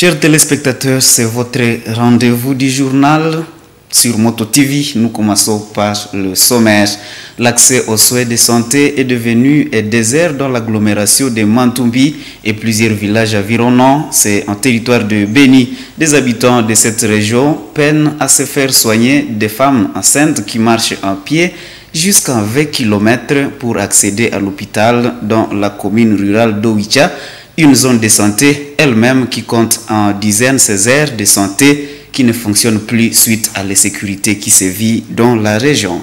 Chers téléspectateurs, c'est votre rendez-vous du journal sur Moto TV. Nous commençons par le sommaire. L'accès aux soins de santé est devenu désert dans l'agglomération de Mantumbi et plusieurs villages environnants. C'est en territoire de Béni. Des habitants de cette région peinent à se faire soigner des femmes enceintes qui marchent en pied jusqu'à 20 km pour accéder à l'hôpital dans la commune rurale d'Owicha une zone de santé elle-même qui compte en dizaines ces aires de santé qui ne fonctionnent plus suite à l'insécurité qui sévit dans la région.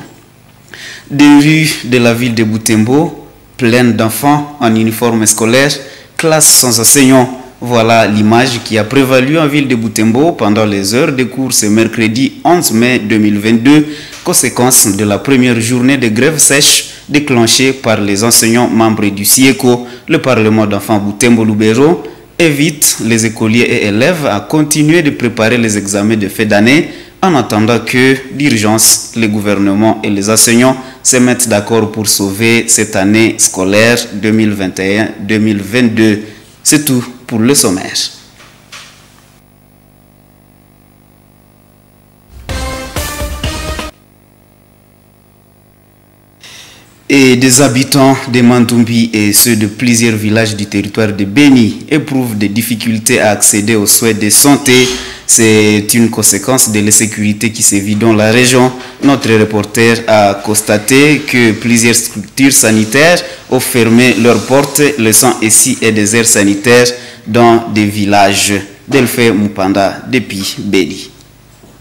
Des rues de la ville de Boutembo, pleines d'enfants en uniforme scolaire, classes sans enseignants. Voilà l'image qui a prévalu en ville de Boutembo pendant les heures de cours ce mercredi 11 mai 2022, conséquence de la première journée de grève sèche déclenchée par les enseignants membres du CIECO, le Parlement d'enfants Boutembo-Loubero, évite les écoliers et élèves à continuer de préparer les examens de fin d'année en attendant que, d'urgence, le gouvernement et les enseignants se mettent d'accord pour sauver cette année scolaire 2021-2022. C'est tout pour le sommaire. Et des habitants de Mantumbi et ceux de plusieurs villages du territoire de Beni éprouvent des difficultés à accéder aux soins de santé. C'est une conséquence de l'insécurité qui sévit dans la région. Notre reporter a constaté que plusieurs structures sanitaires ont fermé leurs portes, laissant ici et des aires sanitaires dans des villages. Delphi Mupanda depuis Beni.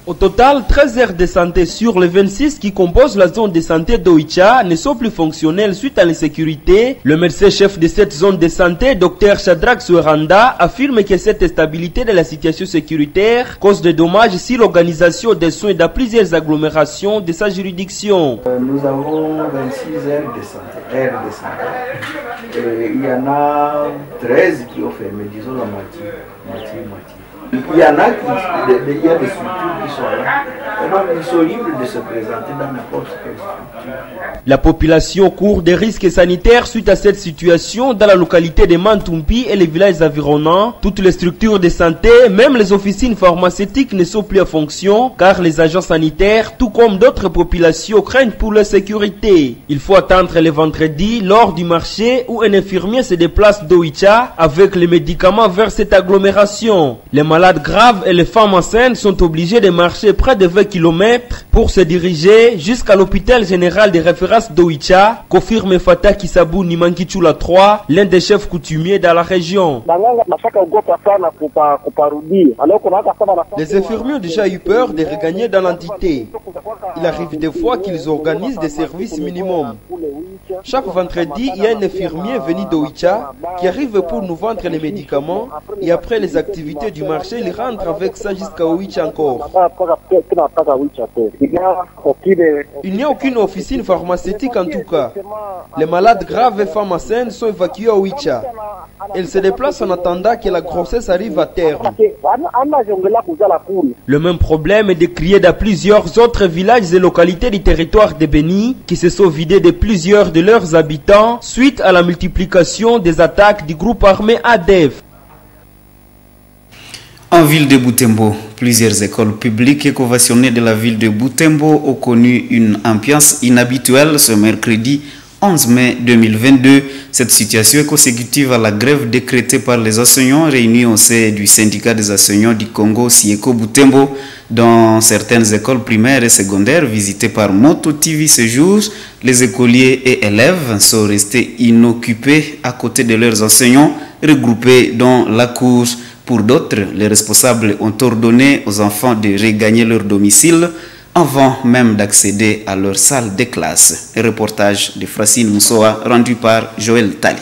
Au total, 13 aires de santé sur les 26 qui composent la zone de santé d'Oicha ne sont plus fonctionnelles suite à l'insécurité. Le médecin-chef de cette zone de santé, Dr Shadrach Sueranda, affirme que cette stabilité de la situation sécuritaire cause des dommages si l'organisation des soins dans plusieurs agglomérations de sa juridiction. Nous avons 26 aires de santé. Et il y en a 13 qui ont fermé, disons la moitié. moitié, moitié. Il y en a qui, sont libres de se présenter dans n'importe quelle structure. La population court des risques sanitaires suite à cette situation dans la localité de Mantumpi et les villages environnants. Toutes les structures de santé, même les officines pharmaceutiques ne sont plus en fonction car les agents sanitaires, tout comme d'autres populations, craignent pour leur sécurité. Il faut attendre le vendredi lors du marché où un infirmier se déplace d'Oicha avec les médicaments vers cette agglomération. Les malades graves et les femmes enceintes sont obligés de marcher près de 20 km pour se diriger jusqu'à l'hôpital général de référence d'Oicha, confirme Fatah Kisabu Nimankichula 3, l'un des chefs coutumiers dans la région. Les infirmiers ont déjà eu peur de regagner dans l'entité. Il arrive des fois qu'ils organisent des services minimums. Chaque vendredi, il y a un infirmier venu d'Oicha qui arrive pour nous vendre les médicaments et après les activités du marché, il rentre avec ça jusqu'à Oicha encore. Il n'y a aucune officine pharmaceutique en tout cas. Les malades graves et femmes sont évacués à Oicha. Elles se déplacent en attendant que la grossesse arrive à terme. Le même problème est décrié dans plusieurs autres villages et localités du territoire de Beni qui se sont vidés de plusieurs de leurs habitants suite à la multiplication des attaques du groupe armé ADEF. En ville de Boutembo, plusieurs écoles publiques et conventionnées de la ville de Boutembo ont connu une ambiance inhabituelle ce mercredi 11 mai 2022. Cette situation est consécutive à la grève décrétée par les enseignants réunis au sein du syndicat des enseignants du Congo, Sieko Boutembo, dans certaines écoles primaires et secondaires visitées par Moto TV ce jour. Les écoliers et élèves sont restés inoccupés à côté de leurs enseignants regroupés dans la cour. Pour d'autres, les responsables ont ordonné aux enfants de regagner leur domicile avant même d'accéder à leur salle de classe. Reportage de Francine Moussoa rendu par Joël Tali.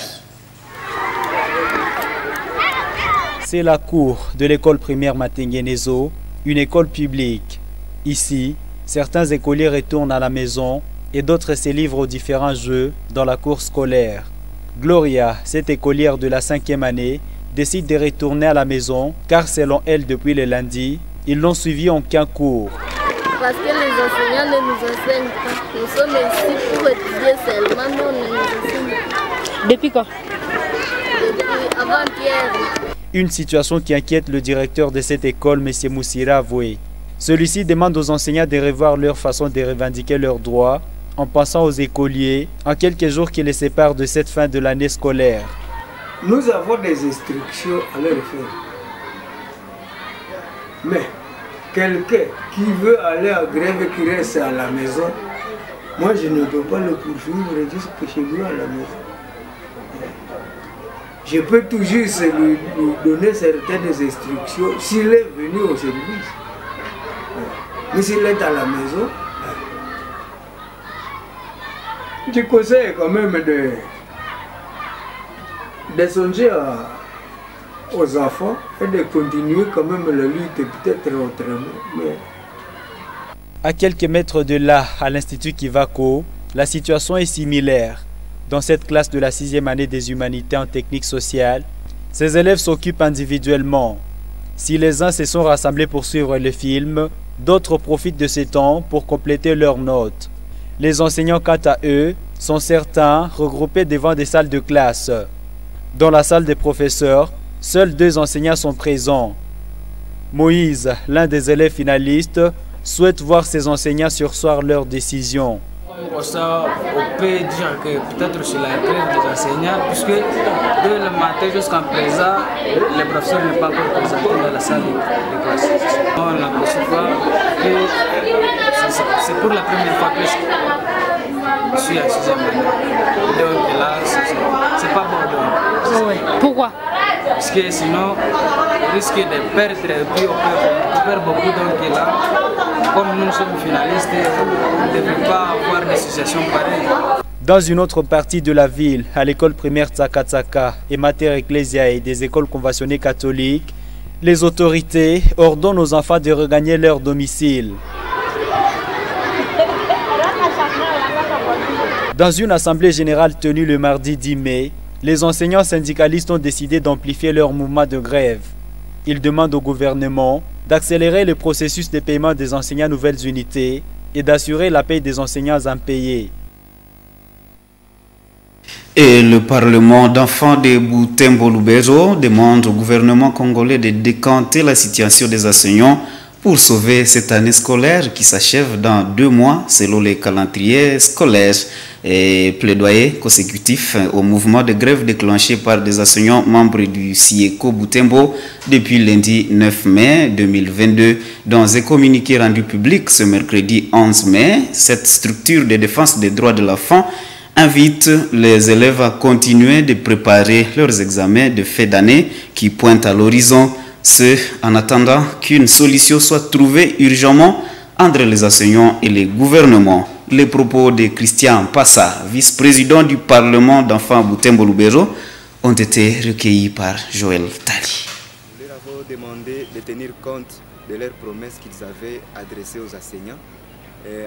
C'est la cour de l'école primaire Matengenezo, une école publique. Ici, certains écoliers retournent à la maison et d'autres se livrent aux différents jeux dans la cour scolaire. Gloria, cette écolière de la cinquième année, décide de retourner à la maison car selon elle depuis le lundi, ils n'ont suivi aucun cours. Parce que les enseignants ne nous enseignent pas. Nous sommes ici pour étudier seulement, ne nous pas. Depuis quand? Depuis avant-hier. Une situation qui inquiète le directeur de cette école, M. Moussira Avoué. Celui-ci demande aux enseignants de revoir leur façon de revendiquer leurs droits en pensant aux écoliers en quelques jours qui les séparent de cette fin de l'année scolaire. Nous avons des instructions à leur faire. Mais quelqu'un qui veut aller à grève et qui reste à la maison, moi je ne peux pas le poursuivre jusque chez lui à la maison. Je peux toujours lui, donner certaines instructions s'il est venu au service. Mais s'il est à la maison, je conseille quand même de, de songer aux enfants et de continuer quand même la lutte peut-être autrement. Mais... À quelques mètres de là, à l'Institut Kivako, la situation est similaire. Dans cette classe de la sixième année des humanités en technique sociale, ces élèves s'occupent individuellement. Si les uns se sont rassemblés pour suivre le film, d'autres profitent de ces temps pour compléter leurs notes. Les enseignants, quant à eux, sont certains regroupés devant des salles de classe. Dans la salle des professeurs, seuls deux enseignants sont présents. Moïse, l'un des élèves finalistes, souhaite voir ses enseignants sursoir leurs décisions. Ça, on peut dire que peut-être c'est la grève des enseignants, puisque de le matin jusqu'à présent, les professeurs ne pas encore présentés dans la salle de classe. On n'aperçoit que c'est pour la première fois que je suis à 6 année. Donc là, c'est pas bon. Donc. Oui. Pourquoi Parce que sinon, on risque de perdre, et puis on perd, beaucoup. Donc là, comme nous sommes finalistes, on ne devrait pas avoir des situations pareilles. Dans une autre partie de la ville, à l'école primaire Tsaka et Mater Ecclesiae des écoles conventionnées catholiques, les autorités ordonnent aux enfants de regagner leur domicile. Dans une assemblée générale tenue le mardi 10 mai, les enseignants syndicalistes ont décidé d'amplifier leur mouvement de grève. Ils demandent au gouvernement d'accélérer le processus de paiement des enseignants nouvelles unités et d'assurer la paie des enseignants impayés. Et le Parlement d'enfants de Boutembo Lubero demande au gouvernement congolais de décanter la situation des enseignants pour sauver cette année scolaire qui s'achève dans deux mois selon les calendriers scolaires et plaidoyer consécutif au mouvement de grève déclenché par des enseignants membres du CIECO Boutembo depuis lundi 9 mai 2022. Dans un communiqué rendu public ce mercredi 11 mai, cette structure de défense des droits de l'enfant invite les élèves à continuer de préparer leurs examens de fin d'année qui pointent à l'horizon, ce en attendant qu'une solution soit trouvée urgemment entre les enseignants et les gouvernements. Les propos de Christian Passa, vice-président du Parlement d'enfants Boutembo Lubero, ont été recueillis par Joël Tali. Nous leur avons demandé de tenir compte de leurs promesses qu'ils avaient adressées aux enseignants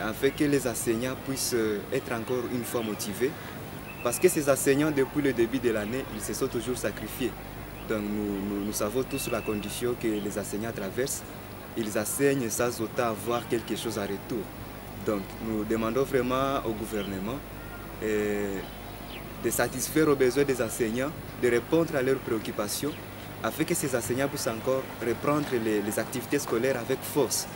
afin que les enseignants puissent être encore une fois motivés. Parce que ces enseignants, depuis le début de l'année, ils se sont toujours sacrifiés. Donc nous, savons tous la condition que les enseignants traversent. Ils enseignent sans autant avoir quelque chose à retour. Donc nous demandons vraiment au gouvernement euh, de satisfaire aux besoins des enseignants, de répondre à leurs préoccupations, afin que ces enseignants puissent encore reprendre les, activités scolaires avec force.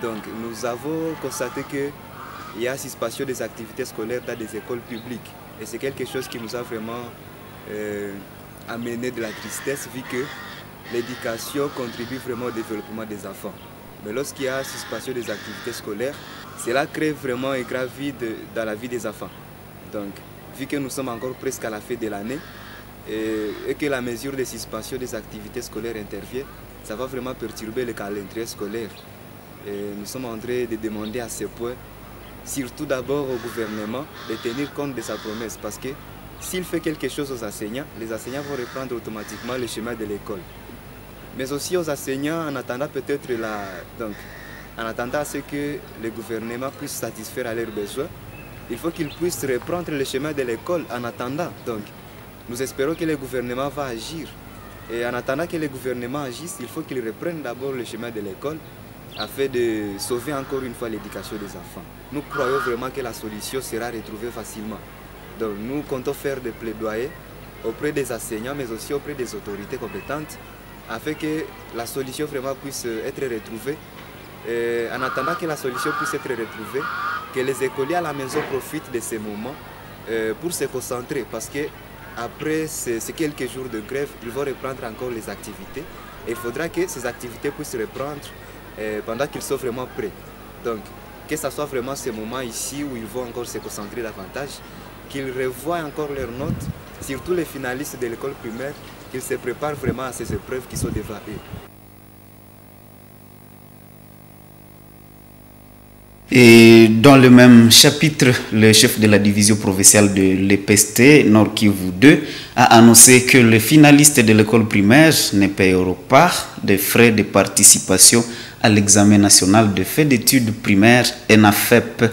Donc nous avons constaté qu'il y a suspension des activités scolaires dans des écoles publiques. Et c'est quelque chose qui nous a vraiment euh, amené de la tristesse vu que l'éducation contribue vraiment au développement des enfants. Mais lorsqu'il y a suspension des activités scolaires, cela crée vraiment un grave vide dans la vie des enfants. Donc, vu que nous sommes encore presque à la fin de l'année et, que la mesure de suspension des activités scolaires intervient, ça va vraiment perturber le calendrier scolaire. Et nous sommes en train de demander à ce point, surtout d'abord au gouvernement, de tenir compte de sa promesse. Parce que s'il fait quelque chose aux enseignants, les enseignants vont reprendre automatiquement le chemin de l'école. Mais aussi aux enseignants, en attendant peut-être la... Donc, en attendant à ce que le gouvernement puisse satisfaire à leurs besoins, il faut qu'ils puissent reprendre le chemin de l'école en attendant. Donc, nous espérons que le gouvernement va agir. Et en attendant que le gouvernement agisse, il faut qu'il reprenne d'abord le chemin de l'école afin de sauver encore une fois l'éducation des enfants. Nous croyons vraiment que la solution sera retrouvée facilement. Donc nous comptons faire des plaidoyers auprès des enseignants, mais aussi auprès des autorités compétentes, afin que la solution vraiment puisse être retrouvée. Et en attendant que la solution puisse être retrouvée, que les écoliers à la maison profitent de ces moments euh, pour se concentrer, parce que après ces, ces quelques jours de grève, ils vont reprendre encore les activités. Et il faudra que ces activités puissent reprendre euh, pendant qu'ils sont vraiment prêts. Donc, que ce soit vraiment ce moment ici où ils vont encore se concentrer davantage, qu'ils revoient encore leurs notes, surtout les finalistes de l'école primaire, qu'ils se préparent vraiment à ces épreuves qui sont devant. Et dans le même chapitre, le chef de la division provinciale de l'EPST, Nord Kivu 2, a annoncé que les finalistes de l'école primaire ne paieront pas de frais de participation à l'examen national de fait d'études primaires ENAFEP.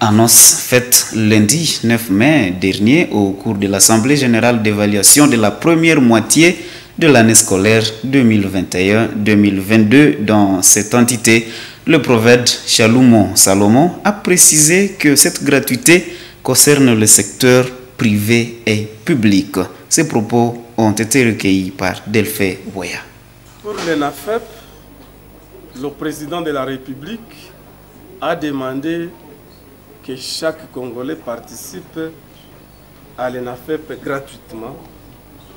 Annonce faite lundi 9 mai dernier au cours de l'Assemblée générale d'évaluation de la première moitié de l'année scolaire 2021-2022 dans cette entité. Le prophète Chaloumon Salomon a précisé que cette gratuité concerne le secteur privé et public. Ces propos ont été recueillis par Delphé Boya. Pour l'ENAFEP, le président de la République a demandé que chaque Congolais participe à l'ENAFEP gratuitement,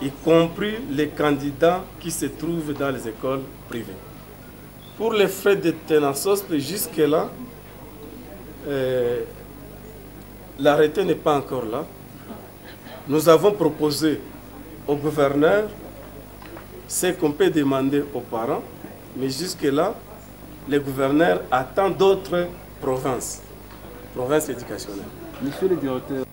y compris les candidats qui se trouvent dans les écoles privées. Pour les frais de tenanços, jusque-là, euh, l'arrêté n'est pas encore là. Nous avons proposé au gouverneur ce qu'on peut demander aux parents, mais jusque-là, le gouverneur attend d'autres provinces, provinces éducationnelles. Monsieur le directeur,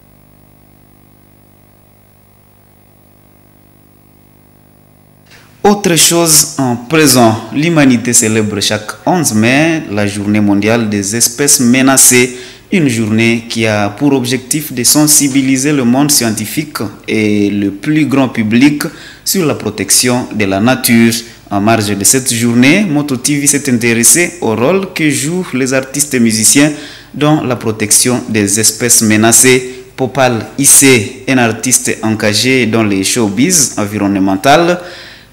Autre chose en présent, l'humanité célèbre chaque 11 mai la journée mondiale des espèces menacées, une journée qui a pour objectif de sensibiliser le monde scientifique et le plus grand public sur la protection de la nature. En marge de cette journée, Moto TV s'est intéressé au rôle que jouent les artistes et musiciens dans la protection des espèces menacées. Popal Issé, un artiste engagé dans les showbiz environnemental,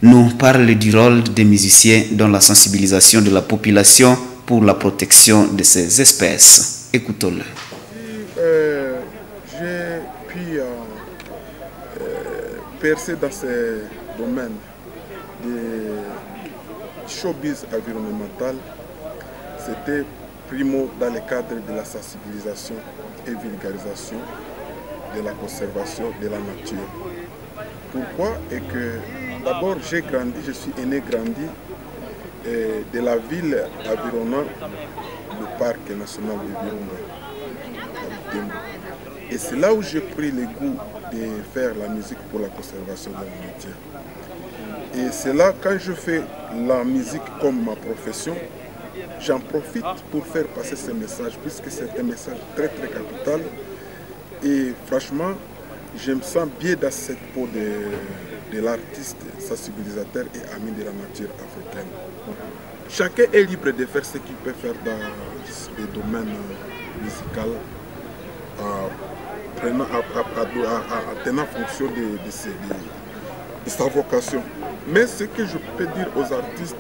nous parle du rôle des musiciens dans la sensibilisation de la population pour la protection de ces espèces. Écoutons-le. Euh, J'ai pu euh, euh, percer dans ce domaine de showbiz environnemental. C'était primo dans le cadre de la sensibilisation et vulgarisation de la conservation de la nature. Pourquoi Et que D'abord, j'ai grandi, je suis aîné grandi euh, de la ville environnant le parc national de Virunga. Et c'est là où j'ai pris le goût de faire la musique pour la conservation de la nature. Et c'est là, quand je fais la musique comme ma profession, j'en profite pour faire passer ce message, puisque c'est un message très très capital. Et franchement, je me sens bien dans cette peau de, de l'artiste sensibilisateur et ami de la nature africaine. Chacun est libre de faire ce qu'il peut faire dans les domaines musicaux, en, en tenant fonction de, de, ses, de, de sa vocation. Mais ce que je peux dire aux artistes,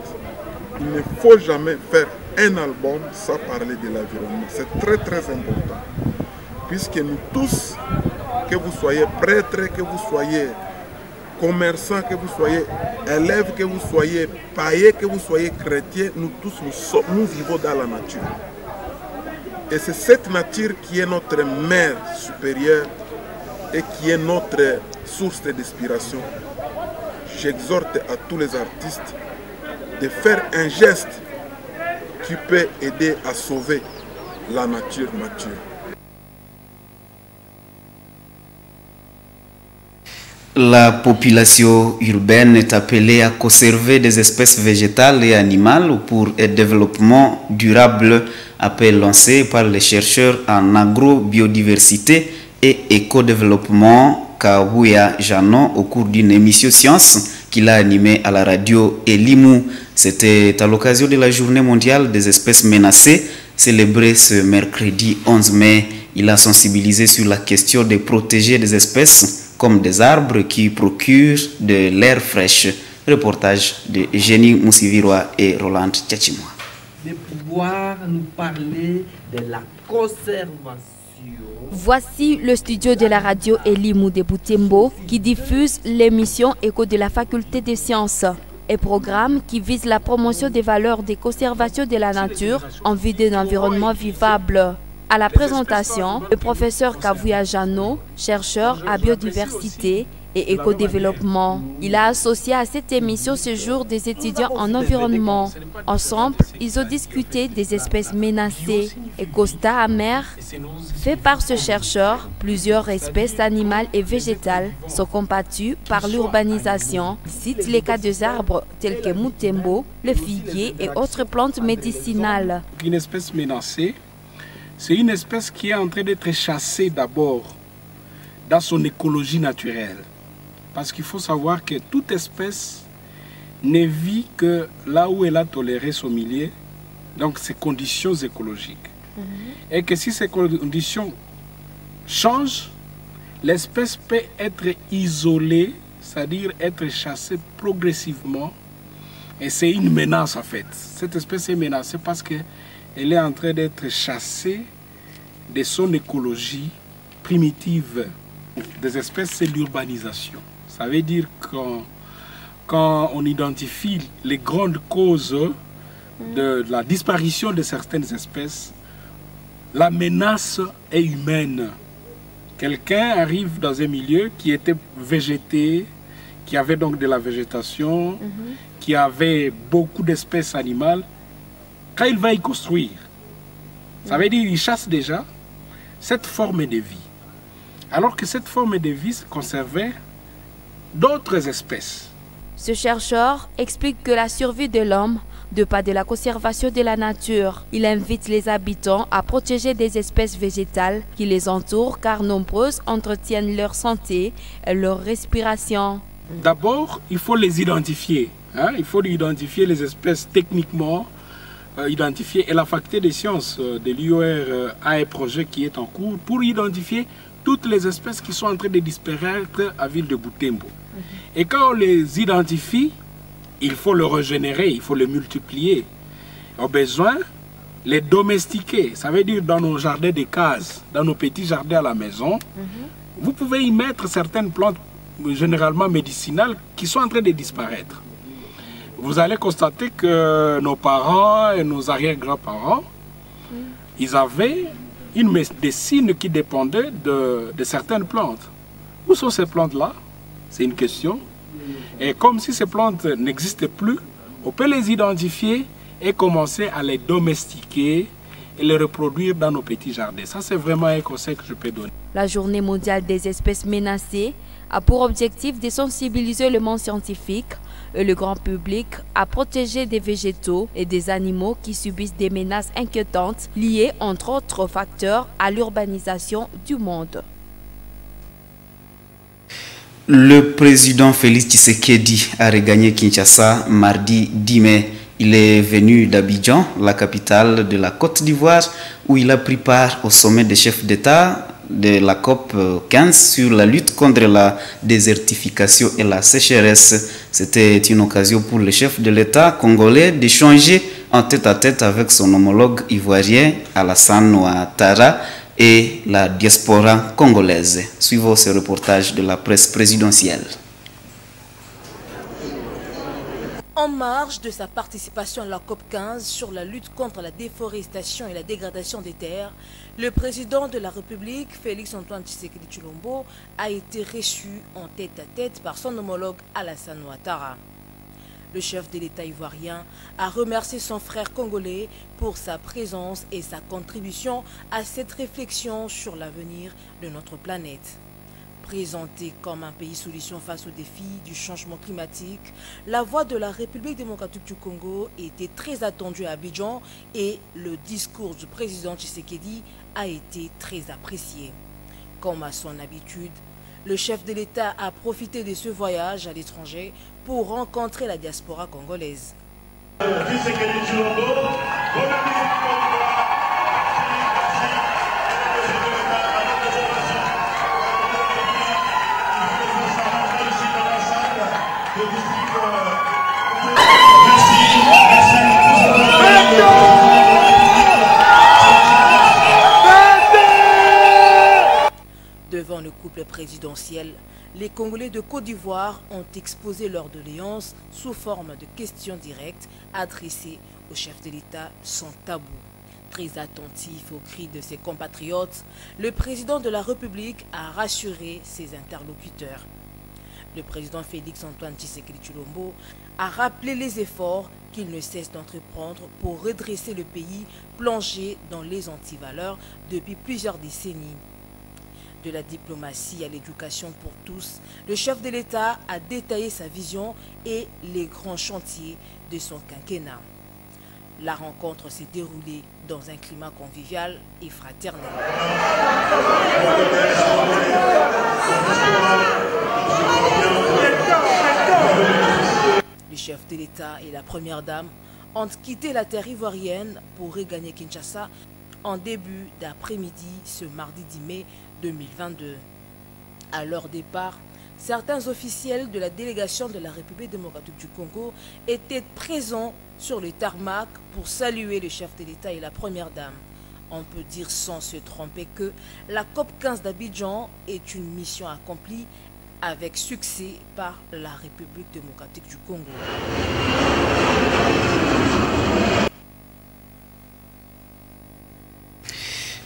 il ne faut jamais faire un album sans parler de l'environnement. C'est très très important. Puisque nous tous, que vous soyez prêtre, que vous soyez commerçant, que vous soyez élève, que vous soyez païen, que vous soyez chrétien, nous tous nous, nous vivons dans la nature. Et c'est cette nature qui est notre mère supérieure et qui est notre source d'inspiration. J'exhorte à tous les artistes de faire un geste qui peut aider à sauver la nature nature. La population urbaine est appelée à conserver des espèces végétales et animales pour un développement durable, appel lancé par les chercheurs en agrobiodiversité et éco-développement Kabuya Janon au cours d'une émission Science qu'il a animée à la radio Elimou. C'était à l'occasion de la journée mondiale des espèces menacées, célébrée ce mercredi 11 mai. Il a sensibilisé sur la question de protéger des espèces comme des arbres qui procurent de l'air fraîche. Reportage de Jenny Moussivirois et Roland Tchatchimois. De pouvoir nous parler de la conservation. Voici le studio de la radio Elimou de Boutembo qui diffuse l'émission Écho de la faculté des sciences et programme qui vise la promotion des valeurs de conservation de la nature en vue d'un environnement vivable. À la présentation, le professeur Kavuya Jano, chercheur à biodiversité et éco-développement. Il a associé à cette émission ce jour des étudiants en environnement. Ensemble, ils ont discuté des espèces menacées et constat amer fait par ce chercheur. Plusieurs espèces animales et végétales sont combattues par l'urbanisation. Cite les cas des arbres tels que Mutembo, le figuier et autres plantes médicinales. Une espèce menacée, c'est une espèce qui est en train d'être chassée d'abord dans son écologie naturelle. Parce qu'il faut savoir que toute espèce ne vit que là où elle a toléré son milieu, donc ses conditions écologiques. Mm -hmm. Et que si ces conditions changent, l'espèce peut être isolée, c'est-à-dire être chassée progressivement. Et c'est une menace en fait. Cette espèce est menacée parce qu'elle est en train d'être chassée de son écologie primitive. Des espèces, c'est l'urbanisation. Ça veut dire quand, quand on identifie les grandes causes de, de la disparition de certaines espèces, la menace est humaine. Quelqu'un arrive dans un milieu qui était végété, qui avait donc de la végétation, mm -hmm. qui avait beaucoup d'espèces animales. Quand il va y construire, ça veut dire qu'il chasse déjà cette forme de vie. Alors que cette forme de vie se conservait d'autres espèces. Ce chercheur explique que la survie de l'homme dépend de la conservation de la nature. Il invite les habitants à protéger des espèces végétales qui les entourent car nombreuses entretiennent leur santé et leur respiration. D'abord, il faut les identifier. Hein? Il faut identifier les espèces techniquement euh, et la faculté des sciences euh, de l'UR euh, a un projet qui est en cours pour identifier toutes les espèces qui sont en train de disparaître à ville de Boutembo. Mm -hmm. Et quand on les identifie, il faut le régénérer, il faut le multiplier. Au besoin, les domestiquer. Ça veut dire dans nos jardins de cases, dans nos petits jardins à la maison, mm -hmm. vous pouvez y mettre certaines plantes généralement médicinales qui sont en train de disparaître. Vous allez constater que nos parents et nos arrière-grands-parents, ils avaient une médecine qui dépendait de, certaines plantes. Où sont ces plantes-là? C'est une question. Et comme si ces plantes n'existaient plus, on peut les identifier et commencer à les domestiquer et les reproduire dans nos petits jardins. Ça, c'est vraiment un conseil que je peux donner. La journée mondiale des espèces menacées a pour objectif de sensibiliser le monde scientifique le grand public à protéger des végétaux et des animaux qui subissent des menaces inquiétantes liées entre autres facteurs à l'urbanisation du monde. Le président Félix Tshisekedi a regagné Kinshasa mardi 10 mai. Il est venu d'Abidjan, la capitale de la Côte d'Ivoire, où il a pris part au sommet des chefs d'État de la COP 15 sur la lutte contre la désertification et la sécheresse. C'était une occasion pour le chef de l'État congolais d'échanger en tête à tête avec son homologue ivoirien Alassane Ouattara et la diaspora congolaise. Suivons ce reportage de la presse présidentielle. En marge de sa participation à la COP15 sur la lutte contre la déforestation et la dégradation des terres, le président de la République, Félix-Antoine Tshisekedi Chulombo, a été reçu en tête à tête par son homologue Alassane Ouattara. Le chef de l'État ivoirien a remercié son frère congolais pour sa présence et sa contribution à cette réflexion sur l'avenir de notre planète. Présenté comme un pays solution face aux défis du changement climatique, la voix de la République démocratique du Congo était très attendue à Abidjan et le discours du président Tshisekedi a été très apprécié. Comme à son habitude, le chef de l'État a profité de ce voyage à l'étranger pour rencontrer la diaspora congolaise. Devant le couple présidentiel, les Congolais de Côte d'Ivoire ont exposé leur doléance sous forme de questions directes adressées au chef de l'État sans tabou. Très attentif aux cris de ses compatriotes, le président de la République a rassuré ses interlocuteurs. Le président Félix Antoine Tshisekedi Chulombo a rappelé les efforts qu'il ne cesse d'entreprendre pour redresser le pays plongé dans les antivaleurs depuis plusieurs décennies. De la diplomatie à l'éducation pour tous, le chef de l'État a détaillé sa vision et les grands chantiers de son quinquennat. La rencontre s'est déroulée dans un climat convivial et fraternel. Le chef de l'État et la première dame ont quitté la terre ivoirienne pour regagner Kinshasa en début d'après-midi ce mardi 10 mai 2022. À leur départ, certains officiels de la délégation de la République démocratique du Congo étaient présents sur le tarmac pour saluer le chef de l'État et la première dame. On peut dire sans se tromper que la COP 15 d'Abidjan est une mission accomplie avec succès par la République démocratique du Congo.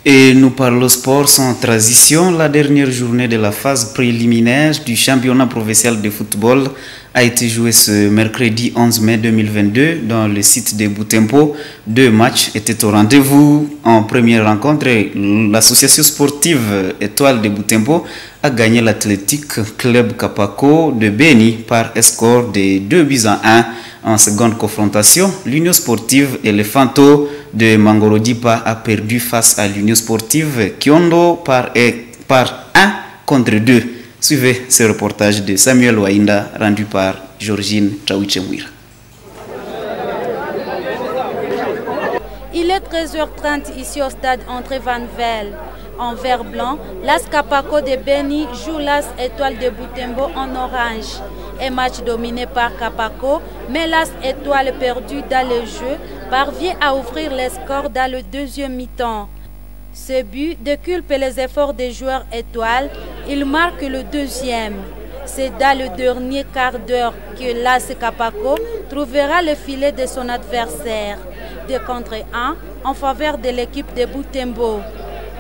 Et nous parlons sport sans transition. La dernière journée de la phase préliminaire du championnat provincial de football a été jouée ce mercredi 11 mai 2022 dans le site de Boutempo. Deux matchs étaient au rendez-vous. En première rencontre, l'association sportive Étoile de Boutempo a gagné l'athlétique Club Capaco de Beni par score de 2 buts à 1. En seconde confrontation, l'Union sportive Elefanto de Mangorodipa a perdu face à l'Union sportive Kiondo par, par 1 contre 2. Suivez ce reportage de Samuel Wainda rendu par Georgine Trawichemwira. Il est 13h30 ici au stade André Van. En vert blanc, l'As Capaco de Beni joue l'As Étoile de Boutembo en orange. Un match dominé par Capaco, mais l'As Étoile perdu dans le jeu parvient à ouvrir les scores dans le deuxième mi-temps. Ce but déculpe les efforts des joueurs étoiles. Il marque le deuxième. C'est dans le dernier quart d'heure que l'As Capaco trouvera le filet de son adversaire. De contre 1 en faveur de l'équipe de Boutembo.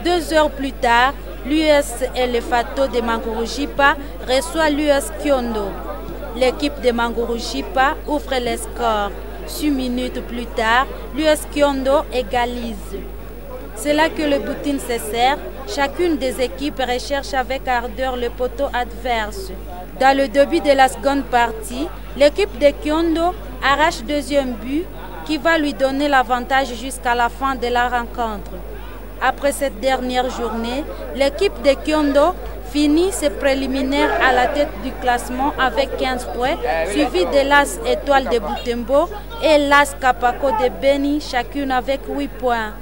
Deux heures plus tard, l'US Elefato de Mangurujipa reçoit l'US Kyondo. L'équipe de Mangurujipa ouvre les scores. Six minutes plus tard, l'US Kyondo égalise. C'est là que le boutin se sert. Chacune des équipes recherche avec ardeur le poteau adverse. Dans le début de la seconde partie, l'équipe de Kyondo arrache deuxième but qui va lui donner l'avantage jusqu'à la fin de la rencontre. Après cette dernière journée, l'équipe de Kyondo finit ses préliminaires à la tête du classement avec 15 points, suivi de l'As Étoile de Boutembo et l'As Capaco de Beni, chacune avec 8 points.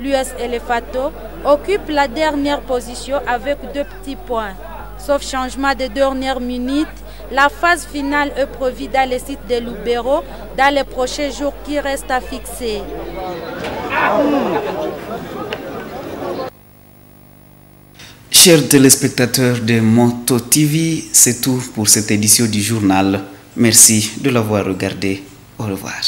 L'US Elefato occupe la dernière position avec deux petits points. Sauf changement de dernière minute, la phase finale est prévue dans le site de Lubero dans les prochains jours qui restent à fixer. Chers téléspectateurs de Moto TV, c'est tout pour cette édition du journal. Merci de l'avoir regardé. Au revoir.